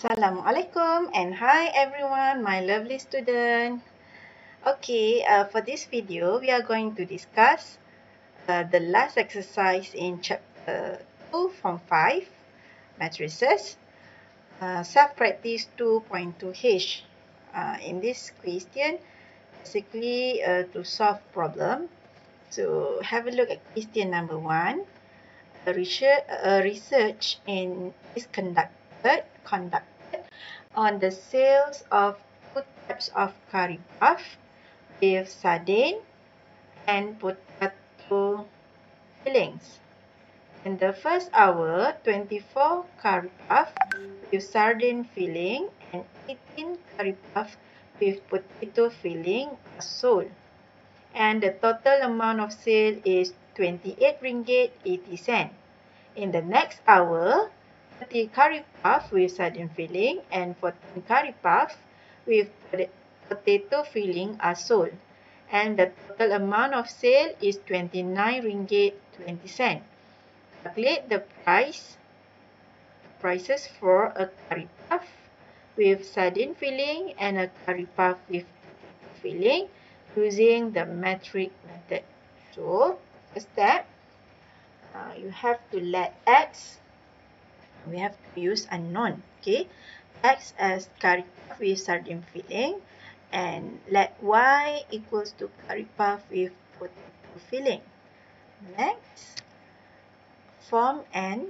Assalamualaikum and hi everyone, my lovely student. Okay, uh, for this video, we are going to discuss uh, the last exercise in chapter 2 from 5, matrices, uh, self-practice 2.2h. Uh, in this question, basically uh, to solve problem. So have a look at question number 1. A research, research in is conducted conducted on the sales of two types of curry puff with sardine and potato fillings. In the first hour, 24 curry puff with sardine filling and 18 curry puff with potato filling are sold. And the total amount of sale is 28 ringgit 80 cent. In the next hour, 30 curry puff with sardine filling and 14 curry puff with potato filling are sold. And the total amount of sale is 29 ringgit 20 cent. Calculate the price prices for a curry puff with sardine filling and a curry puff with filling using the matrix method. So, first step, uh, you have to let x we have to use unknown. Okay, x as curry puff with sardine filling and let y equals to curry puff with potato filling. Next, form and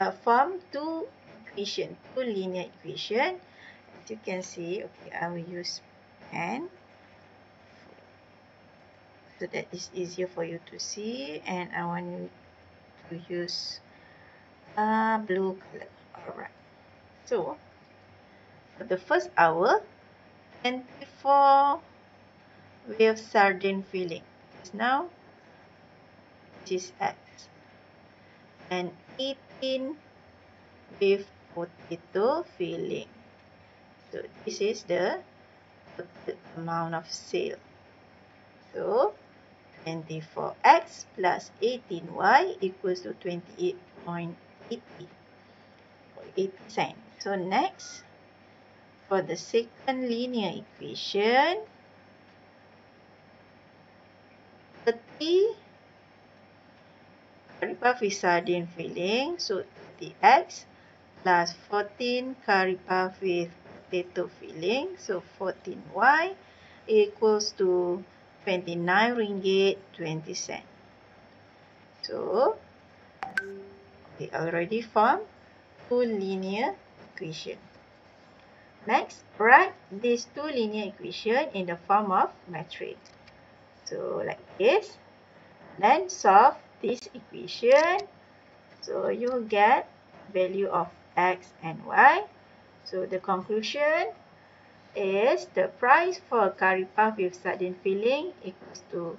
uh, form two equation, two linear equation. As you can see, okay, I will use pen so that it's easier for you to see and I want you to use uh, blue color. Alright. So, for the first hour, 24 with sardine filling. because Now, this is X. And 18 with potato filling. So, this is the amount of sale. So, 24x plus 18y equals to 28.8 80 80 cent. So next, for the second linear equation, 30 curry puff with sardine filling, so 30x plus 14 curry puff with potato filling, so 14y equals to 29 ringgit 20 cent. So, we already formed two linear equation. Next, write these two linear equation in the form of matrix. So, like this. Then solve this equation. So, you get value of x and y. So, the conclusion is the price for curry puff with sardine filling equals to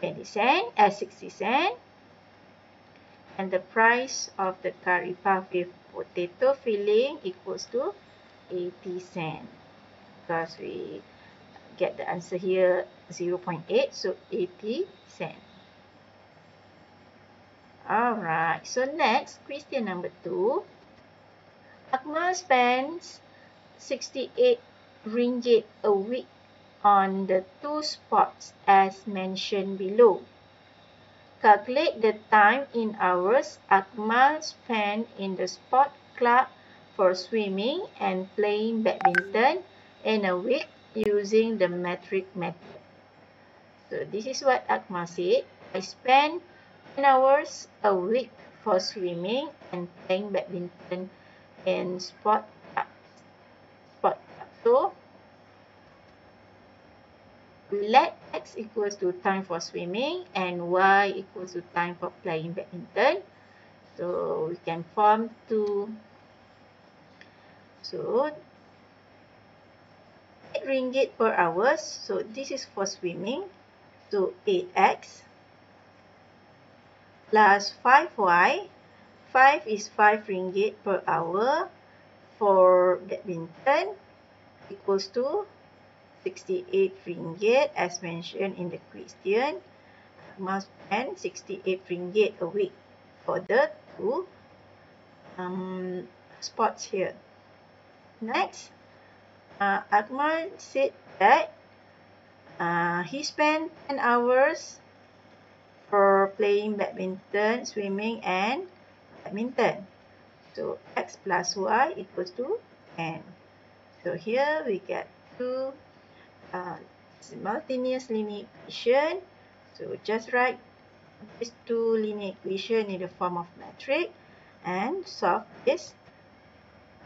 20 cent as 60 cent and the price of the curry puff with potato filling equals to 80 cent. Because we get the answer here 0.8 so 80 cent. Alright so next question number 2 Akmal spends 68 ringgit a week on the two sports as mentioned below Calculate the time in hours Akmal spent in the sport club for swimming and playing badminton in a week using the metric method. So this is what Akmal said. I spend 10 hours a week for swimming and playing badminton in sport club. Sport club. So let x equals to time for swimming and y equals to time for playing badminton. So we can form two. So 8 ringgit per hour. So this is for swimming. So 8x plus 5y. 5 is 5 ringgit per hour for badminton equals to 68 ringgit as mentioned in the question. Must spend 68 ringgit a week for the two um, spots here. Next, uh, Akmal said that uh, he spent 10 hours for playing badminton, swimming and badminton. So x plus y equals to n. So here we get two uh, simultaneous linear equation. So just write these two linear equation in the form of matrix and solve this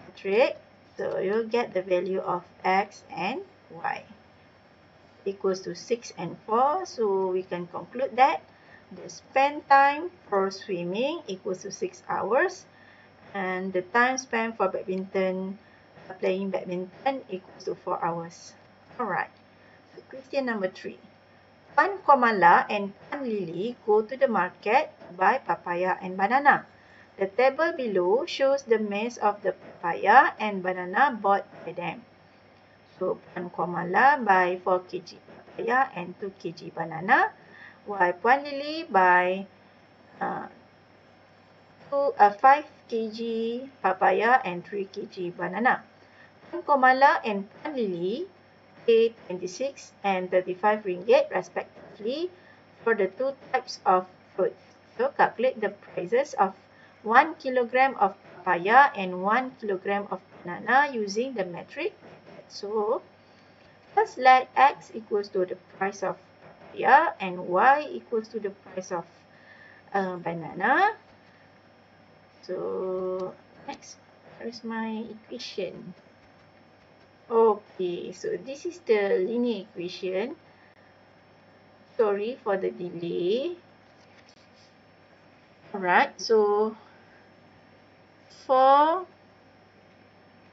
matrix. So you'll get the value of x and y equals to 6 and 4. So we can conclude that the spend time for swimming equals to 6 hours and the time spent for badminton playing badminton equals to 4 hours. Alright. Question number 3. Puan Komala and Puan Lily go to the market to buy papaya and banana. The table below shows the mass of the papaya and banana bought by them. So Puan Komala buy 4 kg papaya and 2 kg banana. While Puan Lily buy uh, two, uh, 5 kg papaya and 3 kg banana. Puan Komala and Puan Lily 26 and 35 ringgit respectively for the two types of fruit. So calculate the prices of 1 kilogram of papaya and 1 kilogram of banana using the matrix. So first let x equals to the price of papaya and y equals to the price of uh, banana. So next, here's my equation. Okay, so this is the linear equation. Sorry for the delay. Alright, so for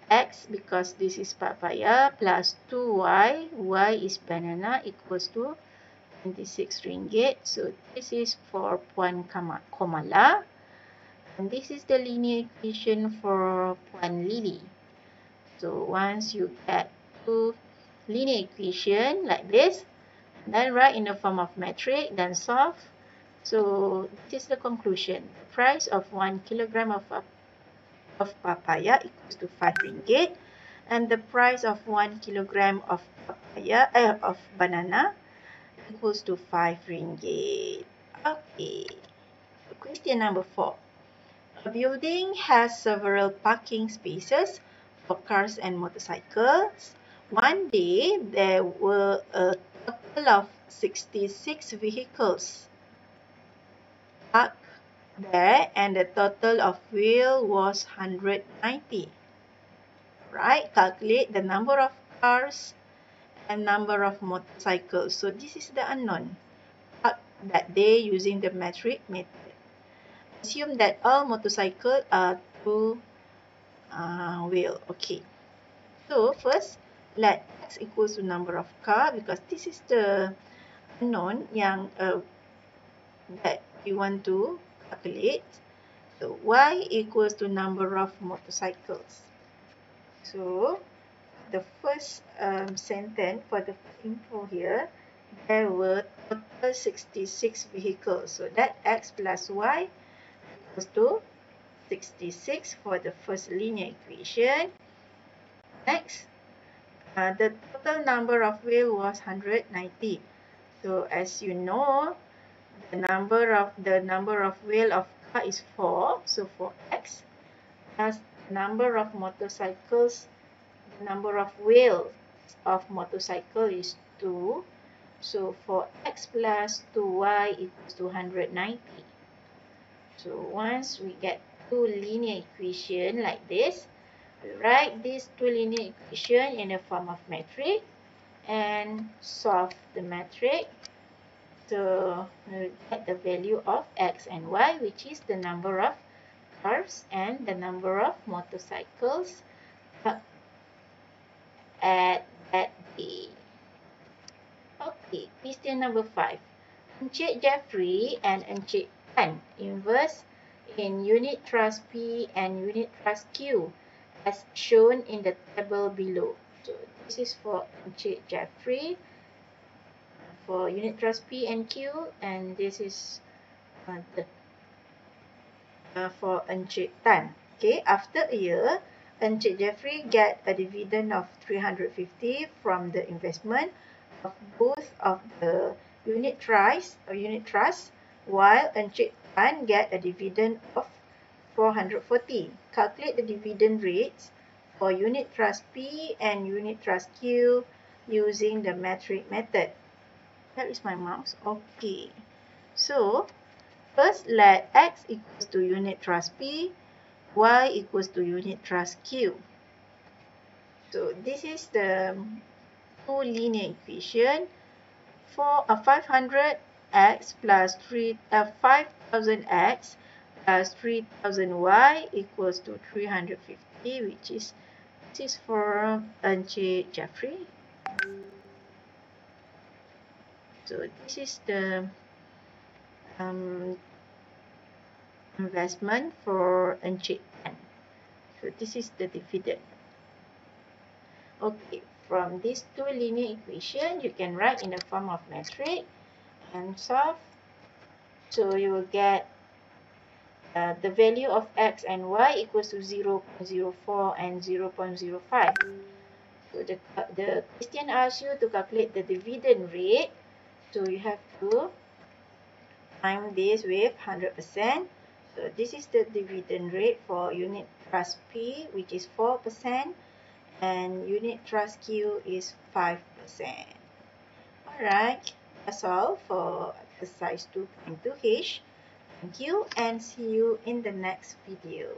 x because this is papaya plus 2y, y is banana equals to 26 ringgit. So this is for Puan Komala. And this is the linear equation for Puan Lily. So once you get two linear equation like this, then write in the form of matrix, then solve. So this is the conclusion. The price of 1 kilogram of, of papaya equals to 5 ringgit. And the price of 1 kilogram of papaya, uh, of banana equals to 5 ringgit. Okay. Question number 4. A building has several parking spaces for cars and motorcycles. One day, there were a total of 66 vehicles parked there and the total of wheel was 190. Right, calculate the number of cars and number of motorcycles. So this is the unknown parked that day using the matrix method. Assume that all motorcycles are two uh, wheel. Okay. So first, let x equals to number of car because this is the unknown yang uh, that we want to calculate. So y equals to number of motorcycles. So the first um, sentence for the info here, there were total 66 vehicles. So that x plus y equals to 66 for the first linear equation. Next, uh, the total number of wheel was 190. So as you know, the number of the number of wheel of car is 4. So for x plus the number of motorcycles, the number of wheels of motorcycle is 2. So for x plus 2y equals to 190. So once we get two linear equation like this. Write these two linear equation in the form of matrix and solve the matrix to get the value of x and y which is the number of cars and the number of motorcycles at that day. Okay, question number 5. Encik Jeffrey and Encik Tan inverse in unit trust P and unit trust Q as shown in the table below. So this is for Encik Jeffrey for unit trust P and Q and this is uh, the, uh, for Encik Tan. Okay, after a year, Encik Jeffrey get a dividend of 350 from the investment of both of the unit trust or unit trust while Encik Tan get a dividend of 440. Calculate the dividend rates for unit trust P and unit trust Q using the matrix method. That is my mouse. Okay. So, first let X equals to unit trust P, Y equals to unit trust Q. So, this is the two linear equation. For a 500x plus 3, uh, 5000x plus 3000y equals to 350 which is this is for Encik Jeffrey. So this is the um, investment for Tan. So this is the dividend. Okay, from these two linear equation, you can write in the form of matrix and solve. So you will get uh, the value of x and y equals to 0 0.04 and 0 0.05. So the, the question asks you to calculate the dividend rate. So you have to time this with 100%. So this is the dividend rate for unit trust P, which is 4%, and unit trust Q is 5%. Alright, that's all for exercise 2.2H. Thank you and see you in the next video.